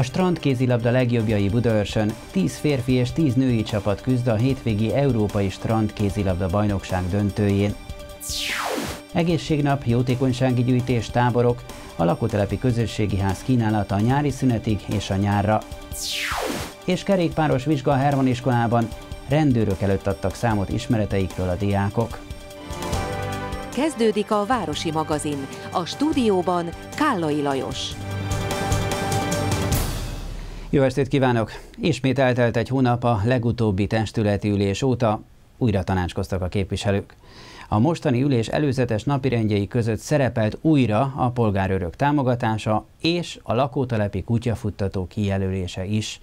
A strand kézilabda legjobbjai Budaörsön 10 férfi és 10 női csapat küzd a hétvégi Európai Strand kézilabda bajnokság döntőjén. Egészségnap, jótékonysági gyűjtés, táborok, a lakótelepi közösségi ház kínálata a nyári szünetig és a nyárra. És kerékpáros vizsga a Herman iskolában rendőrök előtt adtak számot ismereteikről a diákok. Kezdődik a Városi magazin. A stúdióban Kállai Lajos. Jó estét kívánok! Ismét eltelt egy hónap a legutóbbi testületi ülés óta, újra tanácskoztak a képviselők. A mostani ülés előzetes napirendjei között szerepelt újra a polgárőrök támogatása és a lakótelepi kutyafuttató kijelölése is.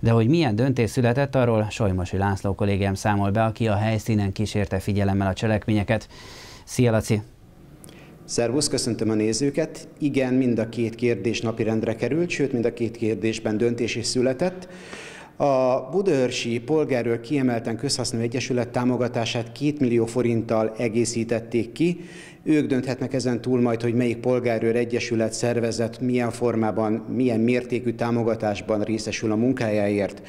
De hogy milyen döntés született, arról Solymosi László kollégám számol be, aki a helyszínen kísérte figyelemmel a cselekményeket. Szia Laci! Szervusz, köszöntöm a nézőket. Igen, mind a két kérdés napirendre került, sőt, mind a két kérdésben döntés is született. A Budaörsi Polgárőr kiemelten közhasznú egyesület támogatását 2 millió forinttal egészítették ki. Ők dönthetnek ezen túl majd, hogy melyik polgárőr egyesület szervezet milyen formában, milyen mértékű támogatásban részesül a munkájáért.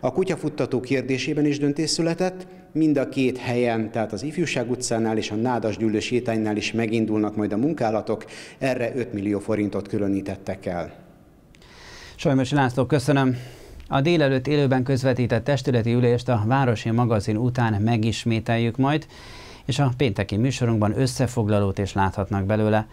A kutyafuttató kérdésében is döntés született, mind a két helyen, tehát az Ifjúság utcánál és a Nádas Gyűlő sétánynál is megindulnak majd a munkálatok, erre 5 millió forintot különítettek el. Sajnos László, köszönöm. A délelőtt élőben közvetített testületi ülést a Városi magazin után megismételjük majd, és a pénteki műsorunkban összefoglalót is láthatnak belőle.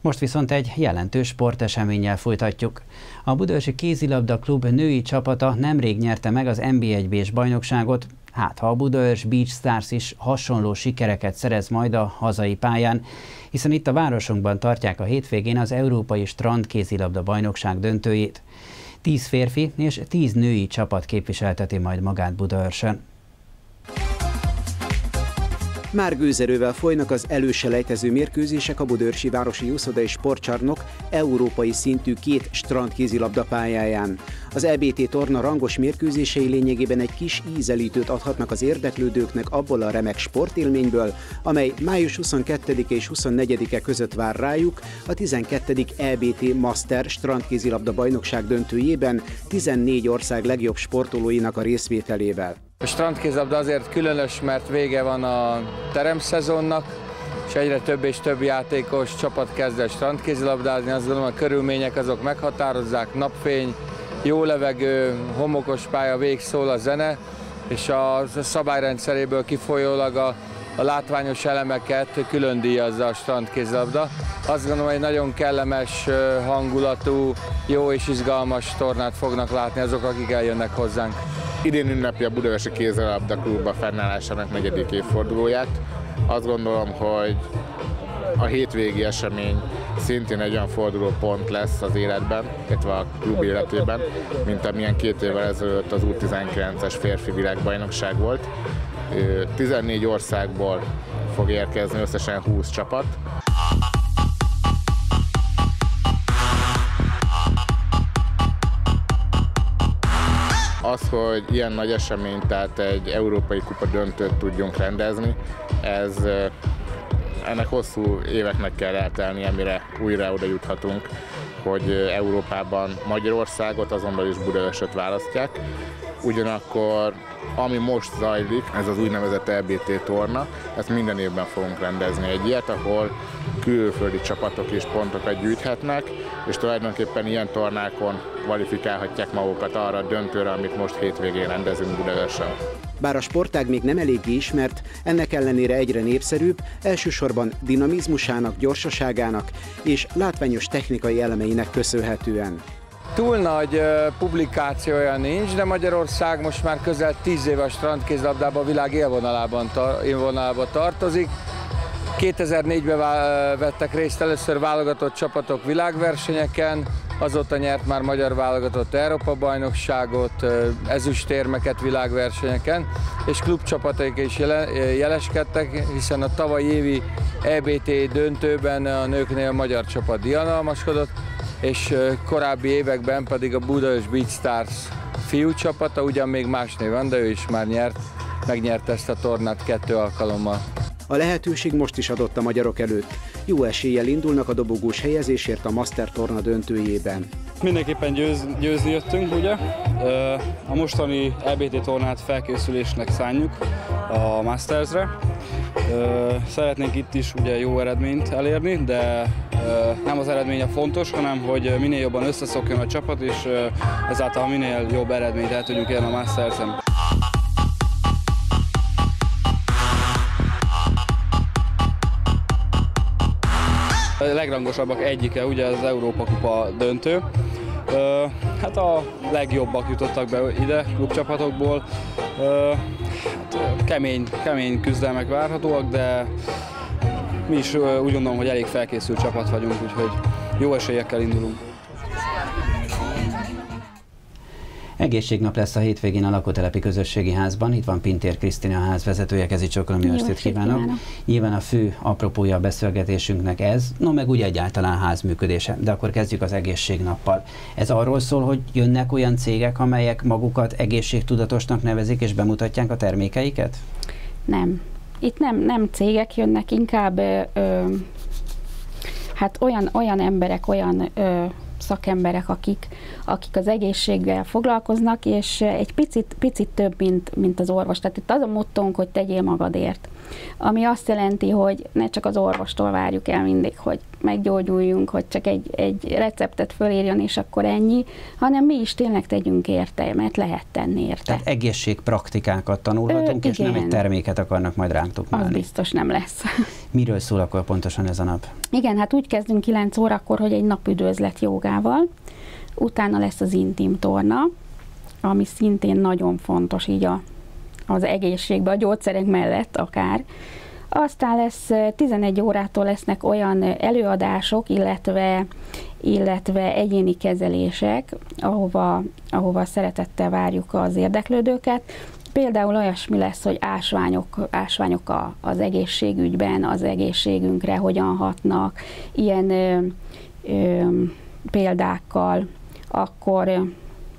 Most viszont egy jelentős sporteseménnyel folytatjuk. A Budörsi Kézilabda Klub női csapata nemrég nyerte meg az NB1-B-s bajnokságot, hát ha a Budaörs Beach Stars is hasonló sikereket szerez majd a hazai pályán, hiszen itt a városunkban tartják a hétvégén az Európai Strand Kézilabda bajnokság döntőjét. Tíz férfi és tíz női csapat képviselteti majd magát Budaörsön. Már gőzerővel folynak az előselejtező mérkőzések a Budörsi Városi Juszoda és Sportcsarnok európai szintű két strand kézilabda pályáján. Az EBT torna rangos mérkőzései lényegében egy kis ízelítőt adhatnak az érdeklődőknek abból a remek sportélményből, amely május 22 és 24-e között vár rájuk a 12. EBT Master strandkézilabda bajnokság döntőjében 14 ország legjobb sportolóinak a részvételével. A strandkézabda azért különös, mert vége van a teremszezonnak, és egyre több és több játékos csapat kezd el strandkézilabdázni. Azt gondolom, a körülmények azok meghatározzák, napfény, jó levegő, homokos pálya, végszól a zene, és a szabályrendszeréből kifolyólag a, a látványos elemeket külön díjazza a strandkézilabda. Azt gondolom, hogy nagyon kellemes hangulatú, jó és izgalmas tornát fognak látni azok, akik eljönnek hozzánk. Idén ünnepi a Budapesti Kézilabda Klub a fennállásának negyedik évfordulóját. Azt gondolom, hogy a hétvégi esemény szintén egy olyan forduló pont lesz az életben, illetve a klub életében, mint amilyen két évvel ezelőtt az U19-es férfi világbajnokság volt. 14 országból fog érkezni összesen 20 csapat. Az, hogy ilyen nagy esemény, tehát egy európai kupa döntőt tudjunk rendezni, ez ennek hosszú éveknek kell eltelni, mire újra oda juthatunk, hogy Európában Magyarországot, azonban is Budaörsöt választják. Ugyanakkor ami most zajlik, ez az úgynevezett EBT torna, ezt minden évben fogunk rendezni egy ilyet, ahol külföldi csapatok is pontokat gyűjthetnek, és tulajdonképpen ilyen tornákon kvalifikálhatják magukat arra a döntőre, amit most hétvégén rendezünk Budaörsön. Bár a sportág még nem eléggé ismert, ennek ellenére egyre népszerűbb, elsősorban dinamizmusának, gyorsaságának és látványos technikai elemeinek köszönhetően. Túl nagy publikációja nincs, de Magyarország most már közel 10 éve a strandkézlabdában a világ élvonalában, élvonalában tartozik. 2004-ben vettek részt először válogatott csapatok világversenyeken, azóta nyert már magyar válogatott Európa-bajnokságot, ezüstérmeket világversenyeken, és klubcsapatok is jeleskedtek, hiszen a tavalyi évi EBT döntőben a nőknél a magyar csapat diadalmaskodott, és korábbi években pedig a Budapest Beach Stars fiú csapata, ugyan még más név van, de ő is már nyert, megnyerte ezt a tornát kettő alkalommal. A lehetőség most is adott a magyarok előtt. jó eséllyel indulnak a dobogós helyezésért a Master torna döntőjében. Mindenképpen győz, győzni jöttünk, ugye? A mostani EBT tornát felkészülésnek szánjuk a Mastersre. Szeretnénk itt is ugye jó eredményt elérni, de nem az eredmény a fontos, hanem hogy minél jobban összeszokjon a csapat, és ezáltal minél jobb eredményt el tudjunk érni a Masters-en. Legrangosabbak egyike ugye az Európa Kupa döntő. Hát a legjobbak jutottak be ide klubcsapatokból. Hát kemény, kemény küzdelmek várhatóak, de mi is úgy gondolom, hogy elég felkészült csapat vagyunk, úgyhogy jó esélyekkel indulunk. Egészségnap lesz a hétvégén a lakótelepi közösségi házban. Itt van Pintér Krisztina a ház vezetője, kezi csokolom, jó estét kívánok. kívánok. Nyilván a fő apropója a beszélgetésünknek ez, no meg úgy egyáltalán ház működése. De akkor kezdjük az egészségnappal. Ez arról szól, hogy jönnek olyan cégek, amelyek magukat egészségtudatosnak nevezik és bemutatják a termékeiket? Nem. Itt nem, nem cégek jönnek, inkább ö, ö, hát olyan, olyan emberek, olyan ö, szakemberek, akik, akik az egészséggel foglalkoznak, és egy picit, picit több, mint, mint az orvos. Tehát itt az a mottónk, hogy tegyél magadért. Ami azt jelenti, hogy ne csak az orvostól várjuk el mindig, hogy meggyógyuljunk, hogy csak egy, egy receptet fölírjon, és akkor ennyi, hanem mi is tényleg tegyünk érte, mert lehet tenni érte. Tehát egészségpraktikákat tanulhatunk, Ö, és nem egy terméket akarnak majd ránk tukmálni. Az biztos nem lesz. Miről szól akkor pontosan ez a nap? Igen, hát úgy kezdünk 9 órakor, hogy egy napüdvözlet jogával, utána lesz az intim torna, ami szintén nagyon fontos így a, az egészségben, a gyógyszerek mellett akár, aztán lesz 11 órától lesznek olyan előadások, illetve, illetve egyéni kezelések, ahova, ahova szeretettel várjuk az érdeklődőket. Például olyasmi lesz, hogy ásványok, ásványok a, az egészségügyben, az egészségünkre hogyan hatnak, ilyen ö, ö, példákkal, akkor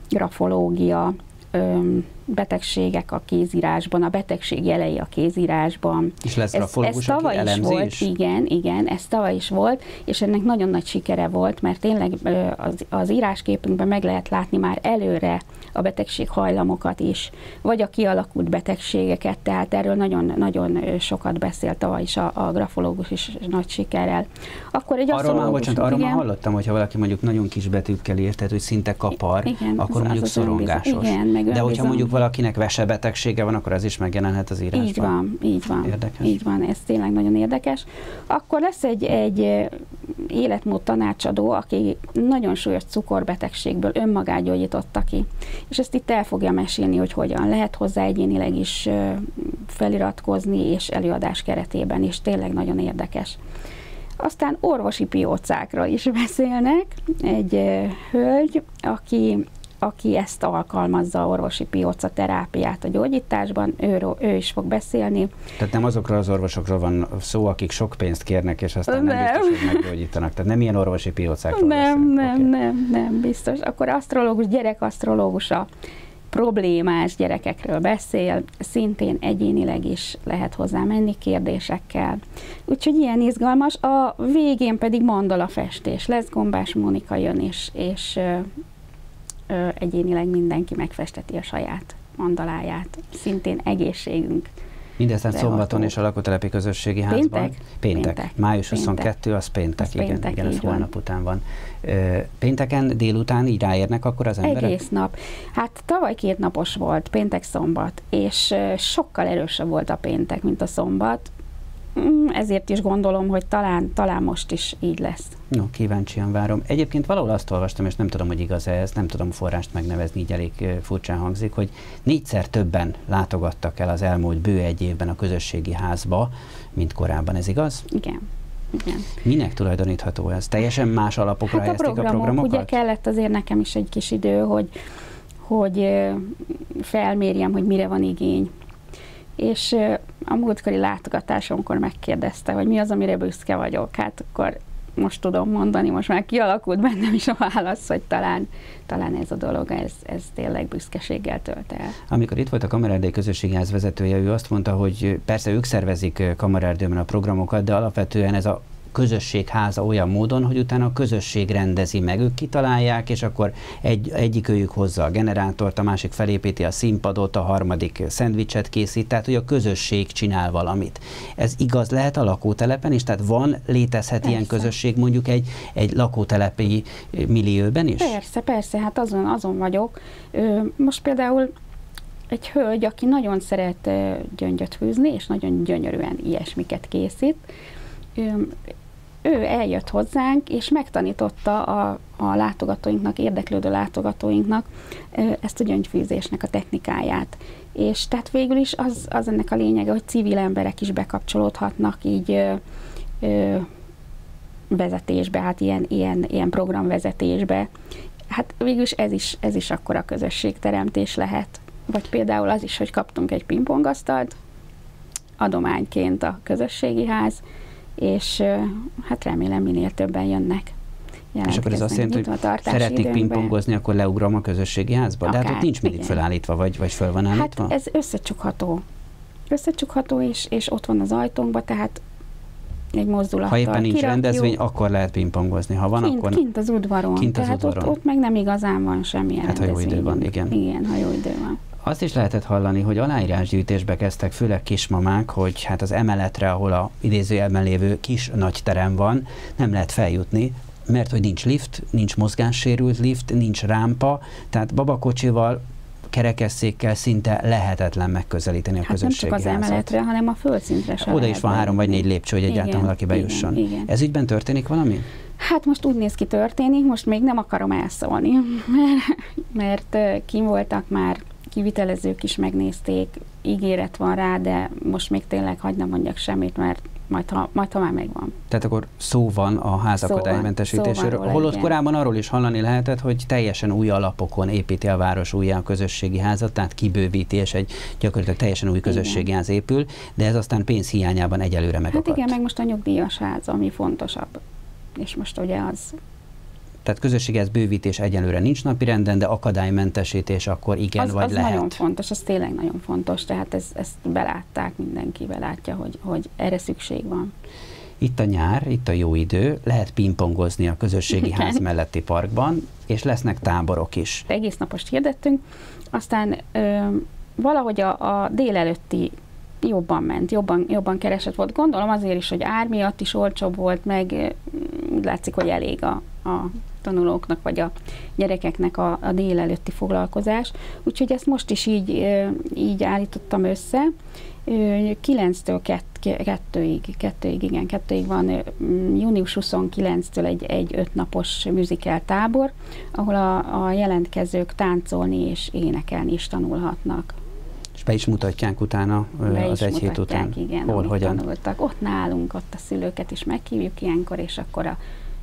grafológia, ö, betegségek a kézírásban, a betegség jelei a kézírásban. És lesz ez, ez tavaly is volt, igen, igen, ez tavaly is volt, és ennek nagyon nagy sikere volt, mert tényleg az, az írásképünkben meg lehet látni már előre a betegség hajlamokat is, vagy a kialakult betegségeket, tehát erről nagyon-nagyon sokat beszélt tavaly is a, a grafológus is nagy sikerrel. Akkor egy arról már, bocsánat, arról már hallottam, hogyha valaki mondjuk nagyon kis betűkkel írt, tehát hogy szinte kapar, igen, akkor mondjuk az szorongásos. Igen, meg De hogyha mondjuk valakinek vesebetegsége van, akkor ez is megjelenhet az írásban. Így van, így van. Érdekes. Így van, ez tényleg nagyon érdekes. Akkor lesz egy, egy életmód tanácsadó, aki nagyon súlyos cukorbetegségből önmagát gyógyította ki. És ezt itt el fogja mesélni, hogy hogyan lehet hozzá egyénileg is feliratkozni, és előadás keretében is. Tényleg nagyon érdekes. Aztán orvosi piócákról is beszélnek. Egy hölgy, aki aki ezt alkalmazza, orvosi pióca terápiát a gyógyításban, ő, ő is fog beszélni. Tehát nem azokról az orvosokról van szó, akik sok pénzt kérnek, és aztán nem, nem biztos, hogy meggyógyítanak. Tehát nem ilyen orvosi piócákról Nem, beszélünk. nem, okay. nem, nem, biztos. Akkor asztrológus, gyerekasztrológus a problémás gyerekekről beszél, szintén egyénileg is lehet hozzá menni kérdésekkel. Úgyhogy ilyen izgalmas. A végén pedig mandala festés lesz, Gombás Mónika jön is, és ö, egyénileg mindenki megfesteti a saját mandaláját. Szintén egészségünk. Mindezt szombaton és a lakótelepi közösségi házban. Péntek? Péntek. péntek. Május 22, az péntek, az igen, péntek, igen, ez holnap után van. Pénteken délután így ráérnek akkor az emberek? Egész nap. Hát tavaly két napos volt, péntek-szombat, és sokkal erősebb volt a péntek, mint a szombat. Mm, ezért is gondolom, hogy talán, talán most is így lesz. No, kíváncsian várom. Egyébként valahol azt olvastam, és nem tudom, hogy igaz-e ez, nem tudom forrást megnevezni, így elég furcsán hangzik, hogy négyszer többen látogattak el az elmúlt bő egy évben a közösségi házba, mint korábban. Ez igaz? Igen. Igen. Minek tulajdonítható ez? Teljesen más alapokra hát a, programok, a programokat? Ugye kellett azért nekem is egy kis idő, hogy, hogy felmérjem, hogy mire van igény és a múltkori látogatásomkor megkérdezte, hogy mi az, amire büszke vagyok. Hát akkor most tudom mondani, most már kialakult bennem is a válasz, hogy talán, talán ez a dolog, ez, ez tényleg büszkeséggel tölt el. Amikor itt volt a Kamererdei Közösségi Ház vezetője, ő azt mondta, hogy persze ők szervezik Kamererdőben a programokat, de alapvetően ez a közösségháza olyan módon, hogy utána a közösség rendezi meg, ők kitalálják, és akkor egy, egyik őjük hozza a generátort, a másik felépíti a színpadot, a harmadik szendvicset készít, tehát hogy a közösség csinál valamit. Ez igaz lehet a lakótelepen is? Tehát van, létezhet persze. ilyen közösség mondjuk egy, egy lakótelepi millióben is? Persze, persze, hát azon, azon vagyok. Most például egy hölgy, aki nagyon szeret gyöngyöt fűzni, és nagyon gyönyörűen ilyesmiket készít, ő eljött hozzánk, és megtanította a, a látogatóinknak, érdeklődő látogatóinknak ezt a gyöngyfűzésnek a technikáját. És tehát végül is az, az ennek a lényege, hogy civil emberek is bekapcsolódhatnak így ö, ö, vezetésbe, hát ilyen, ilyen, ilyen programvezetésbe. Hát végül is ez is, ez is akkor a közösségteremtés lehet. Vagy például az is, hogy kaptunk egy pingpongasztalt adományként a közösségi ház, és hát remélem minél többen jönnek. És akkor ez azt jelenti, hogy szeretnék pingpongozni, akkor leugrom a közösségi házba? Akár, De hát ott nincs mindig igen. felállítva, vagy, vagy föl van állítva? Hát ez összecsukható. Összecsukható, és, és ott van az ajtónkba, tehát egy mozdulattal. Ha éppen nincs kirakjuk. rendezvény, akkor lehet pingpongozni. Ha van, kint, akkor... Kint az udvaron. Kint az Tehát udvaron. Ott, ott meg nem igazán van semmilyen Hát ha jó idő van, igen. Igen, ha jó idő van. Azt is lehetett hallani, hogy aláírásgyűjtésbe kezdtek, főleg kismamák, hogy hát az emeletre, ahol a idézőjelben lévő kis nagy terem van, nem lehet feljutni, mert hogy nincs lift, nincs mozgássérült lift, nincs rámpa, tehát babakocsival kerekesszékkel szinte lehetetlen megközelíteni a hát közösségi nem csak az házat. emeletre, hanem a földszintre sem Oda is van három vagy négy lépcső, hogy igen, egyáltalán valaki bejusson. Igen, igen. Ez ügyben történik valami? Hát most úgy néz ki történik, most még nem akarom elszólni, mert, mert kim voltak már kivitelezők is megnézték, ígéret van rá, de most még tényleg hagyd nem mondjak semmit, mert majd ha, majd ha már megvan. Tehát akkor szó van a házakadálymentesítésről. Szó Holott igen. korábban arról is hallani lehetett, hogy teljesen új alapokon építi a város újjá a közösségi házat, tehát kibővíti, és egy gyakorlatilag teljesen új közösségi igen. ház épül, de ez aztán pénz hiányában egyelőre megakadt. Hát igen, meg most a nyugdíjas ház, ami fontosabb. És most ugye az tehát közösséges bővítés egyelőre nincs napirenden, de akadálymentesítés akkor igen, az, vagy az lehet. nagyon fontos, az tényleg nagyon fontos, tehát ez, ezt belátták, mindenki belátja, hogy, hogy erre szükség van. Itt a nyár, itt a jó idő, lehet pingpongozni a közösségi ház melletti parkban, és lesznek táborok is. Egész napost hirdettünk, aztán ö, valahogy a, a délelőtti jobban ment, jobban, jobban keresett volt. Gondolom azért is, hogy ár miatt is olcsóbb volt, meg úgy látszik, hogy elég a, a tanulóknak, vagy a gyerekeknek a, a délelőtti foglalkozás. Úgyhogy ezt most is így, így állítottam össze. 9-től 2-ig, 2-ig, igen, 2-ig van június 29-től egy, egy ötnapos műzikel tábor, ahol a, a jelentkezők táncolni és énekelni is tanulhatnak. És be is mutatják utána be az egy hét után? igen, Hol, hogyan? tanultak. Ott nálunk, ott a szülőket is meghívjuk ilyenkor, és akkor a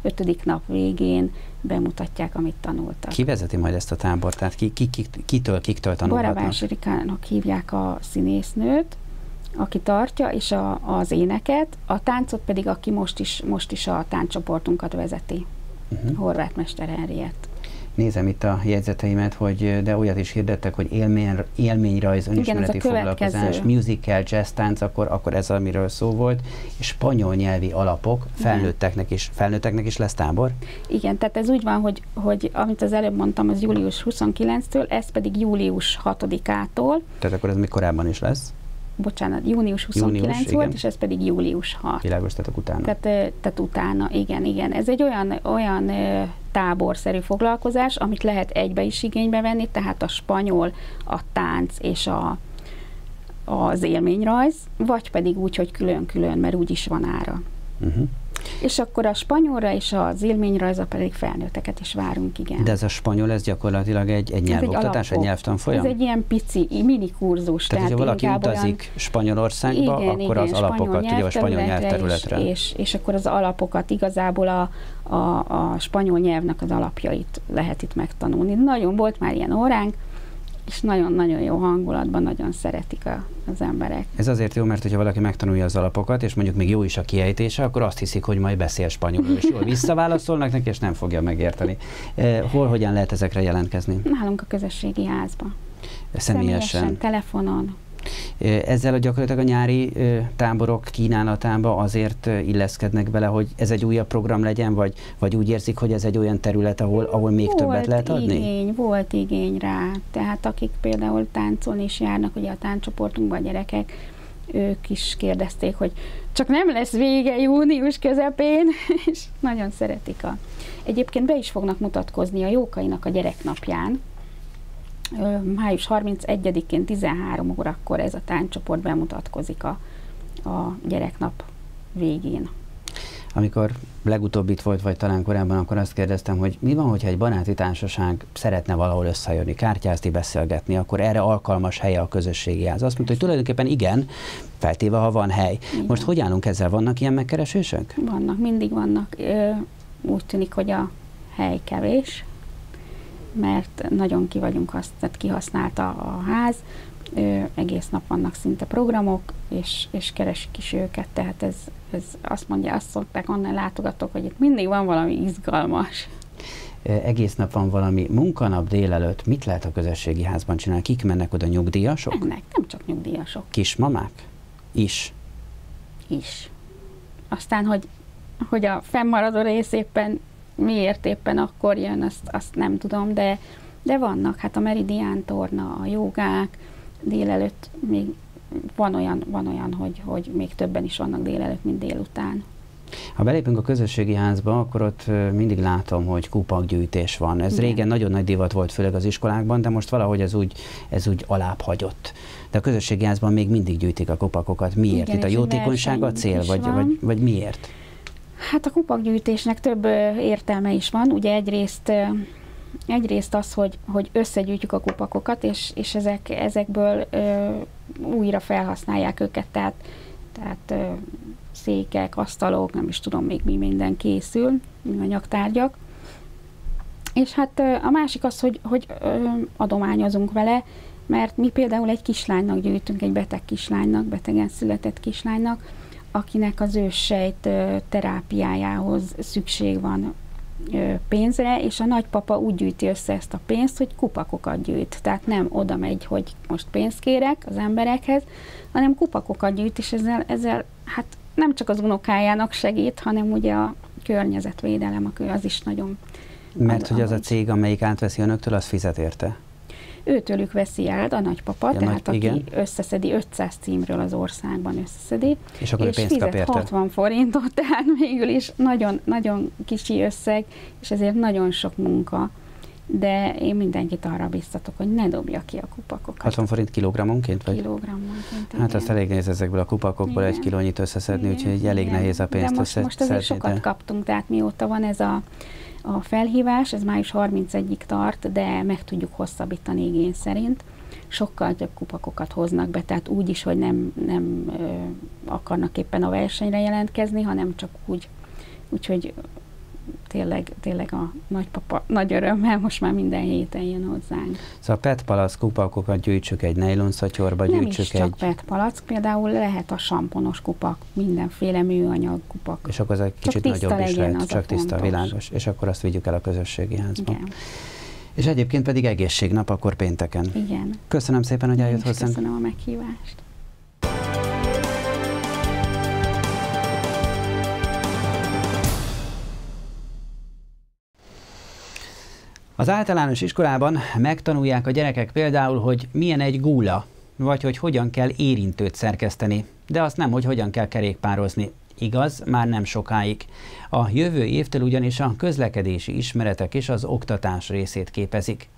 ötödik nap végén bemutatják, amit tanultak. Ki vezeti majd ezt a tábort? Tehát ki, ki, ki, kitől, kiktől tanulhatnak? Barabás Rikának hívják a színésznőt, aki tartja, és a, az éneket, a táncot pedig, aki most is, most is a táncsoportunkat vezeti, uh-huh. Horváth Mester Henriett. Nézem itt a jegyzeteimet, hogy de olyat is hirdettek, hogy élmény, élményrajz, önismereti Igen, foglalkozás, musical, jazz tánc, akkor, akkor ez, amiről szó volt, és spanyol nyelvi alapok, felnőtteknek is, felnőtteknek is lesz tábor? Igen, tehát ez úgy van, hogy, hogy amit az előbb mondtam, az július 29-től, ez pedig július 6-ától. Tehát akkor ez még korábban is lesz? Bocsánat, június 29 június, volt, igen. és ez pedig július 6. Világos, tehát utána. Tehát, tehát utána, igen, igen. Ez egy olyan, olyan táborszerű foglalkozás, amit lehet egybe is igénybe venni, tehát a spanyol, a tánc és a, az élményrajz, vagy pedig úgy, hogy külön-külön, mert úgy is van ára. Uh-huh. És akkor a spanyolra és az élményrajza pedig felnőtteket is várunk, igen. De ez a spanyol, ez gyakorlatilag egy, egy nyelvoktatás, egy, egy nyelvtanfolyam? Ez egy ilyen pici mini kurzus. Tehát, tehát ha valaki utazik olyan... Spanyolországba, igen, akkor igen, az alapokat ugye a spanyol nyelvterületre. És, és, és akkor az alapokat igazából a, a, a spanyol nyelvnek az alapjait lehet itt megtanulni. Nagyon volt már ilyen óránk, és nagyon-nagyon jó hangulatban, nagyon szeretik a, az emberek. Ez azért jó, mert hogyha valaki megtanulja az alapokat, és mondjuk még jó is a kiejtése, akkor azt hiszik, hogy majd beszél spanyolul, és jól visszaválaszolnak neki, és nem fogja megérteni. Eh, hol, hogyan lehet ezekre jelentkezni? Nálunk a közösségi házban. Személyesen. Személyesen telefonon. Ezzel a gyakorlatilag a nyári táborok kínálatába azért illeszkednek bele, hogy ez egy újabb program legyen, vagy, vagy úgy érzik, hogy ez egy olyan terület, ahol, ahol még volt többet lehet adni? igény, volt igény rá. Tehát akik például táncolni is járnak, ugye a táncsoportunkban a gyerekek, ők is kérdezték, hogy csak nem lesz vége június közepén, és nagyon szeretik a... Egyébként be is fognak mutatkozni a Jókainak a gyereknapján, május 31-én 13 órakor ez a tánccsoport bemutatkozik a, a gyereknap végén. Amikor legutóbb itt volt, vagy talán korábban, akkor azt kérdeztem, hogy mi van, hogyha egy baráti társaság szeretne valahol összejönni, kártyázni, beszélgetni, akkor erre alkalmas helye a közösségi ház. Azt mondta, hogy tulajdonképpen igen, feltéve, ha van hely. Igen. Most hogy állunk ezzel? Vannak ilyen megkeresések? Vannak, mindig vannak. Úgy tűnik, hogy a hely kevés, mert nagyon ki vagyunk, tehát kihasználta a ház, ö, egész nap vannak szinte programok, és, és keresik is őket, tehát ez, ez azt mondja, azt szokták onnan látogatók, hogy itt mindig van valami izgalmas. Egész nap van valami munkanap délelőtt, mit lehet a közösségi házban csinálni? Kik mennek oda, nyugdíjasok? Mennek, nem csak nyugdíjasok. Kismamák? Is? Is. Aztán, hogy, hogy a fennmaradó rész éppen miért éppen akkor jön, azt, azt nem tudom, de, de vannak, hát a meridián torna, a jogák, délelőtt még van olyan, van olyan hogy, hogy még többen is vannak délelőtt, mint délután. Ha belépünk a közösségi házba, akkor ott mindig látom, hogy kupakgyűjtés van. Ez Igen. régen nagyon nagy divat volt, főleg az iskolákban, de most valahogy ez úgy, ez úgy alább hagyott. De a közösségi házban még mindig gyűjtik a kupakokat. Miért? Igen, Itt a jótékonyság a cél, vagy, vagy, vagy miért? Hát a kupakgyűjtésnek több értelme is van. Ugye egyrészt egyrészt az, hogy, hogy összegyűjtjük a kupakokat, és, és ezek, ezekből ö, újra felhasználják őket, tehát, tehát ö, székek, asztalok, nem is tudom még mi minden készül, anyagtárgyak. És hát ö, a másik az, hogy, hogy ö, adományozunk vele, mert mi például egy kislánynak gyűjtünk, egy beteg kislánynak, betegen született kislánynak, akinek az őssejt terápiájához szükség van pénzre, és a nagypapa úgy gyűjti össze ezt a pénzt, hogy kupakokat gyűjt. Tehát nem oda megy, hogy most pénzt kérek az emberekhez, hanem kupakokat gyűjt, és ezzel, ezzel hát nem csak az unokájának segít, hanem ugye a környezetvédelem, az is nagyon... Mert hogy az a cég, amelyik átveszi önöktől, az fizet érte? Őtőlük veszi el a nagypapa, ja, tehát nagy, aki igen. összeszedi 500 címről az országban összeszedi, és, akkor és pénzt fizet kap érte. 60 forintot, tehát végül is nagyon, nagyon kicsi összeg, és ezért nagyon sok munka de én mindenkit arra biztatok, hogy ne dobja ki a kupakokat. 60 forint kilogrammonként? Vagy? Kilogrammonként, Hát igen. azt elég nehéz ezekből a kupakokból igen. egy kilónyit összeszedni, igen. úgyhogy elég igen. nehéz a pénzt de most, most azért sokat de... kaptunk, tehát mióta van ez a a felhívás, ez május 31-ig tart, de meg tudjuk hosszabbítani igény szerint. Sokkal több kupakokat hoznak be, tehát úgy is, hogy nem, nem ö, akarnak éppen a versenyre jelentkezni, hanem csak úgy, úgyhogy tényleg, tényleg a nagypapa nagy örömmel most már minden héten jön hozzánk. Szóval PET palack kupakokat gyűjtsük egy nylon szatyorba, Nem gyűjtsük is csak egy... PET palack, például lehet a samponos kupak, mindenféle műanyag kupak. És akkor az egy kicsit csak nagyobb is lehet, csak tiszta, fontos. világos. És akkor azt vigyük el a közösségi házba. Igen. És egyébként pedig egészségnap, akkor pénteken. Igen. Köszönöm szépen, hogy eljött hozzánk. Köszönöm a meghívást. Az általános iskolában megtanulják a gyerekek például, hogy milyen egy gúla, vagy hogy hogyan kell érintőt szerkeszteni, de azt nem, hogy hogyan kell kerékpározni. Igaz, már nem sokáig. A jövő évtől ugyanis a közlekedési ismeretek és az oktatás részét képezik.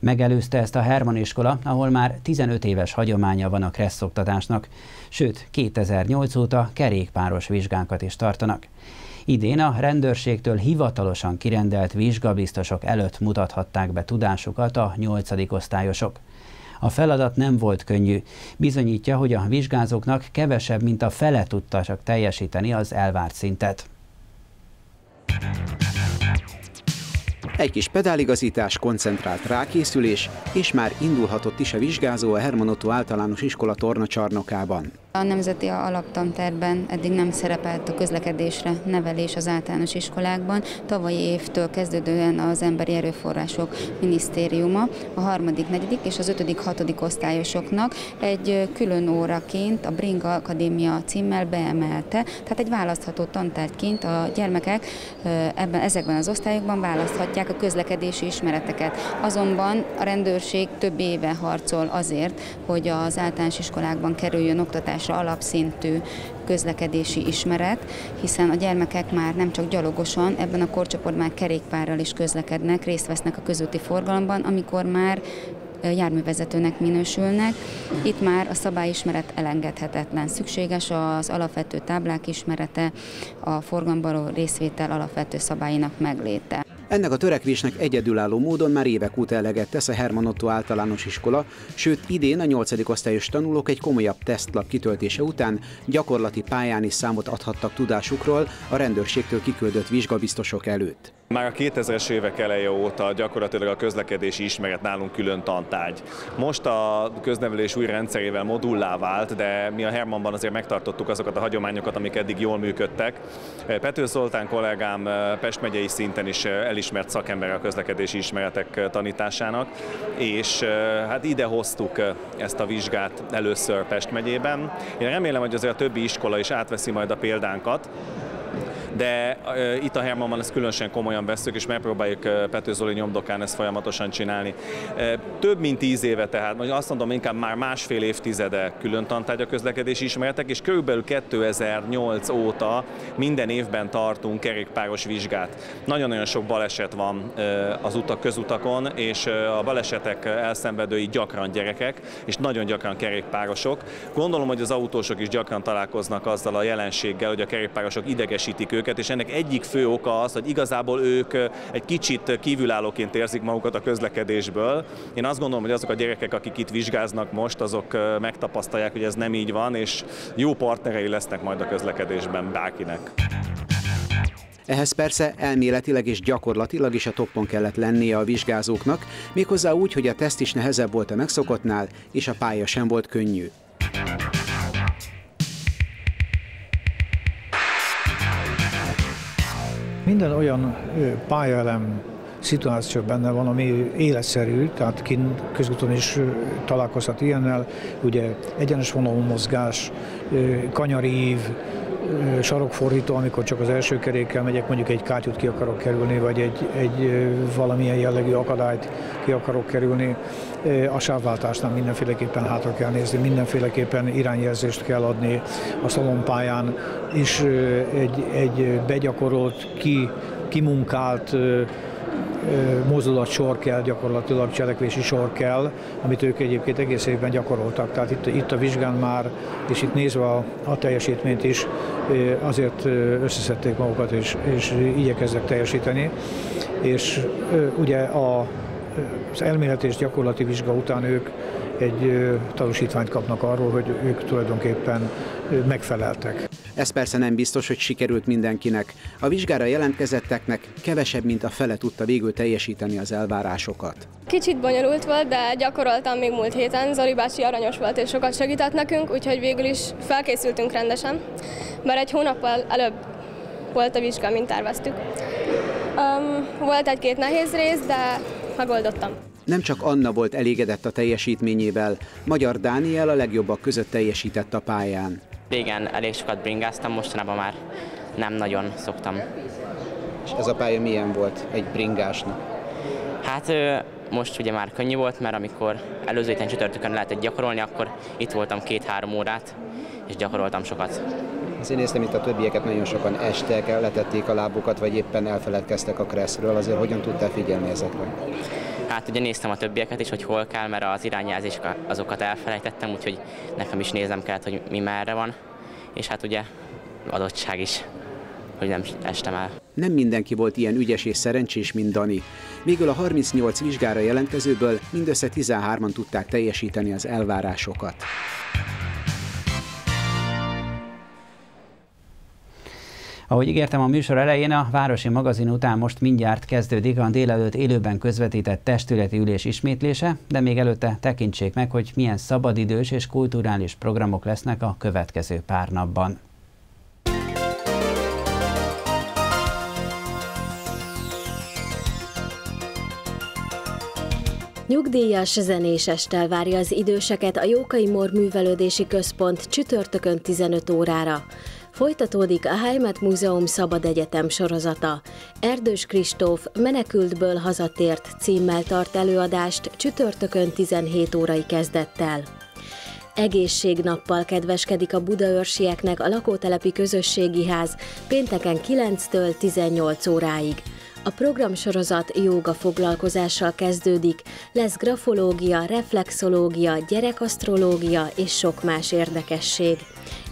Megelőzte ezt a Herman iskola, ahol már 15 éves hagyománya van a kressz oktatásnak, sőt 2008 óta kerékpáros vizsgákat is tartanak. Idén a rendőrségtől hivatalosan kirendelt vizsgabiztosok előtt mutathatták be tudásukat a nyolcadik osztályosok. A feladat nem volt könnyű. Bizonyítja, hogy a vizsgázóknak kevesebb, mint a fele tudta csak teljesíteni az elvárt szintet. Egy kis pedáligazítás, koncentrált rákészülés, és már indulhatott is a vizsgázó a Hermanotto általános iskola tornacsarnokában. A Nemzeti Alaptanterben eddig nem szerepelt a közlekedésre nevelés az általános iskolákban. Tavalyi évtől kezdődően az Emberi Erőforrások Minisztériuma a harmadik, negyedik és az ötödik, hatodik osztályosoknak egy külön óraként a Bringa Akadémia címmel beemelte, tehát egy választható tantárgyként a gyermekek ebben, ezekben az osztályokban választhatják a közlekedési ismereteket. Azonban a rendőrség több éve harcol azért, hogy az általános iskolákban kerüljön oktatás oktatásra alapszintű közlekedési ismeret, hiszen a gyermekek már nem csak gyalogosan, ebben a korcsoportban már kerékpárral is közlekednek, részt vesznek a közúti forgalomban, amikor már járművezetőnek minősülnek. Itt már a szabályismeret elengedhetetlen. Szükséges az alapvető táblák ismerete, a forgalomban részvétel alapvető szabálynak megléte. Ennek a törekvésnek egyedülálló módon már évek óta eleget tesz a Herman Otto általános iskola, sőt idén a 8. osztályos tanulók egy komolyabb tesztlap kitöltése után gyakorlati pályán is számot adhattak tudásukról a rendőrségtől kiküldött vizsgabiztosok előtt. Már a 2000-es évek eleje óta gyakorlatilag a közlekedési ismeret nálunk külön tantárgy. Most a köznevelés új rendszerével modullá vált, de mi a Hermanban azért megtartottuk azokat a hagyományokat, amik eddig jól működtek. Pető Zoltán kollégám Pest megyei szinten is elismert szakember a közlekedési ismeretek tanításának, és hát ide hoztuk ezt a vizsgát először Pest megyében. Én remélem, hogy azért a többi iskola is átveszi majd a példánkat, de itt a Hermanban ezt különösen komolyan veszük, és megpróbáljuk Pető Zoli nyomdokán ezt folyamatosan csinálni. Több mint tíz éve tehát, vagy azt mondom inkább már másfél évtizede külön tantárgya közlekedési ismeretek, és körülbelül 2008 óta minden évben tartunk kerékpáros vizsgát. Nagyon-nagyon sok baleset van az utak, közutakon, és a balesetek elszenvedői gyakran gyerekek, és nagyon gyakran kerékpárosok. Gondolom, hogy az autósok is gyakran találkoznak azzal a jelenséggel, hogy a kerékpárosok idegesítik őket, őket, és ennek egyik fő oka az, hogy igazából ők egy kicsit kívülállóként érzik magukat a közlekedésből. Én azt gondolom, hogy azok a gyerekek, akik itt vizsgáznak most, azok megtapasztalják, hogy ez nem így van, és jó partnerei lesznek majd a közlekedésben bárkinek. Ehhez persze elméletileg és gyakorlatilag is a toppon kellett lennie a vizsgázóknak, méghozzá úgy, hogy a teszt is nehezebb volt a megszokottnál, és a pálya sem volt könnyű. Minden olyan pályaelem szituáció benne van, ami életszerű, tehát kint közúton is találkozhat ilyennel, ugye egyenes vonalú mozgás, kanyarív, sarokfordító, amikor csak az első kerékkel megyek, mondjuk egy kátyút ki akarok kerülni, vagy egy, egy valamilyen jellegű akadályt ki akarok kerülni. A sávváltásnál mindenféleképpen hátra kell nézni, mindenféleképpen irányjelzést kell adni a szalompályán is egy, egy begyakorolt, ki, kimunkált mozdulat sor kell, gyakorlatilag cselekvési sor kell, amit ők egyébként egész évben gyakoroltak. Tehát itt, itt a vizsgán már, és itt nézve a, a teljesítményt is, azért összeszedték magukat, és, és igyekeztek teljesíteni. És ugye a, az elmélet és gyakorlati vizsga után ők egy tanúsítványt kapnak arról, hogy ők tulajdonképpen megfeleltek. Ez persze nem biztos, hogy sikerült mindenkinek. A vizsgára jelentkezetteknek kevesebb, mint a fele tudta végül teljesíteni az elvárásokat. Kicsit bonyolult volt, de gyakoroltam még múlt héten. Zoli bácsi aranyos volt és sokat segített nekünk, úgyhogy végül is felkészültünk rendesen, mert egy hónappal előbb volt a vizsga, mint terveztük. Um, volt egy-két nehéz rész, de megoldottam. Nem csak Anna volt elégedett a teljesítményével, Magyar Dániel a legjobbak között teljesített a pályán. Régen elég sokat bringáztam, mostanában már nem nagyon szoktam. És ez a pálya milyen volt egy bringásnak? Hát most ugye már könnyű volt, mert amikor előző héten csütörtökön lehetett gyakorolni, akkor itt voltam két-három órát, és gyakoroltam sokat. Az én néztem itt a többieket, nagyon sokan estek, letették a lábukat, vagy éppen elfeledkeztek a kresszről, azért hogyan tudtál figyelni ezekre? Hát ugye néztem a többieket is, hogy hol kell, mert az irányjelzések azokat elfelejtettem, úgyhogy nekem is nézem kellett, hogy mi merre van. És hát ugye adottság is, hogy nem estem el. Nem mindenki volt ilyen ügyes és szerencsés, mint Dani. Végül a 38 vizsgára jelentkezőből mindössze 13-an tudták teljesíteni az elvárásokat. Ahogy ígértem a műsor elején, a Városi Magazin után most mindjárt kezdődik a délelőtt élőben közvetített testületi ülés ismétlése, de még előtte tekintsék meg, hogy milyen szabadidős és kulturális programok lesznek a következő pár napban. Nyugdíjas zenés estel várja az időseket a Jókai Mor Művelődési Központ csütörtökön 15 órára. Folytatódik a Heimat Múzeum Szabad Egyetem sorozata. Erdős Kristóf Menekültből hazatért címmel tart előadást csütörtökön 17 órai kezdettel. Egészségnappal kedveskedik a budaörsieknek a lakótelepi közösségi ház pénteken 9-től 18 óráig. A programsorozat jóga foglalkozással kezdődik, lesz grafológia, reflexológia, gyerekasztrológia és sok más érdekesség.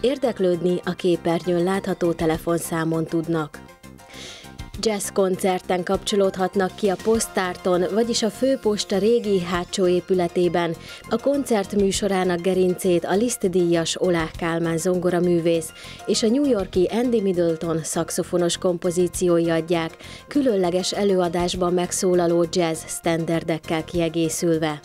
Érdeklődni a képernyőn látható telefonszámon tudnak. Jazz koncerten kapcsolódhatnak ki a posztárton, vagyis a főposta régi hátsó épületében. A koncert műsorának gerincét a Liszt díjas Olá Kálmán zongoraművész és a New Yorki Andy Middleton szakszofonos kompozíciói adják, különleges előadásban megszólaló jazz standardekkel kiegészülve.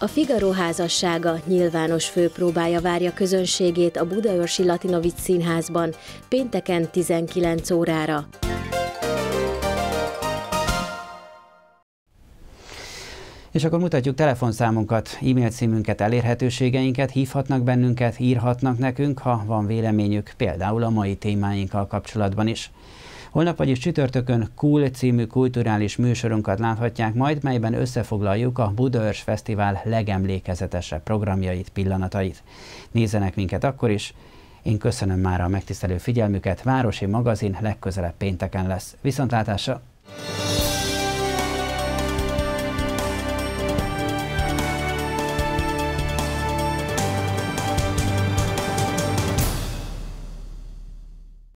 A Figaro házassága nyilvános főpróbája várja közönségét a Budaörsi Latinovic Színházban pénteken 19 órára. És akkor mutatjuk telefonszámunkat, e-mail címünket, elérhetőségeinket, hívhatnak bennünket, írhatnak nekünk, ha van véleményük, például a mai témáinkkal kapcsolatban is. Holnap vagyis csütörtökön Cool című kulturális műsorunkat láthatják majd, melyben összefoglaljuk a Budaörs Fesztivál legemlékezetesebb programjait, pillanatait. Nézzenek minket akkor is. Én köszönöm már a megtisztelő figyelmüket. Városi magazin legközelebb pénteken lesz. Viszontlátásra!